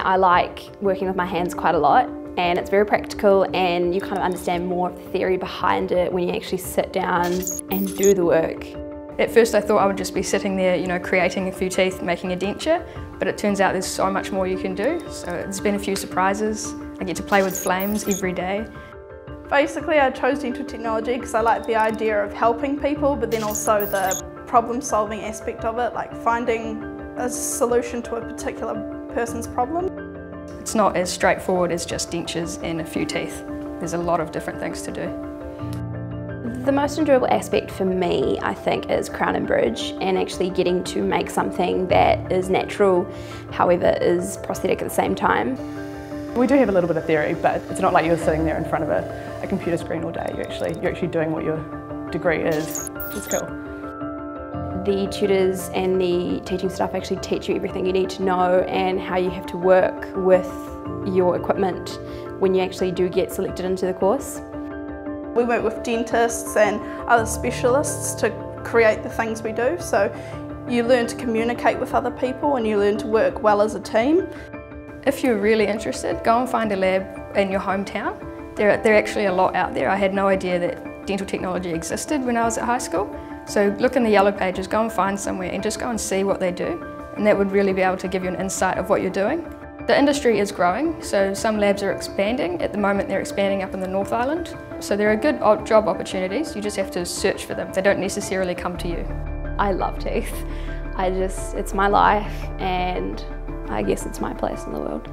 I like working with my hands quite a lot and it's very practical and you kind of understand more of the theory behind it when you actually sit down and do the work. At first I thought I would just be sitting there, you know, creating a few teeth, making a denture, but it turns out there's so much more you can do. So there's been a few surprises. I get to play with flames every day. Basically I chose dental technology because I like the idea of helping people but then also the problem solving aspect of it, like finding a solution to a particular person's problem. It's not as straightforward as just dentures and a few teeth. There's a lot of different things to do. The most enjoyable aspect for me, I think, is crown and bridge and actually getting to make something that is natural, however, is prosthetic at the same time. We do have a little bit of theory, but it's not like you're sitting there in front of a, a computer screen all day. You're actually, you're actually doing what your degree is, which is cool the tutors and the teaching staff actually teach you everything you need to know and how you have to work with your equipment when you actually do get selected into the course. We work with dentists and other specialists to create the things we do so you learn to communicate with other people and you learn to work well as a team. If you're really interested, go and find a lab in your hometown. There, there are actually a lot out there. I had no idea that dental technology existed when I was at high school. So look in the yellow pages, go and find somewhere and just go and see what they do. And that would really be able to give you an insight of what you're doing. The industry is growing, so some labs are expanding. At the moment they're expanding up in the North Island. So there are good job opportunities, you just have to search for them. They don't necessarily come to you. I love teeth. I just, it's my life and I guess it's my place in the world.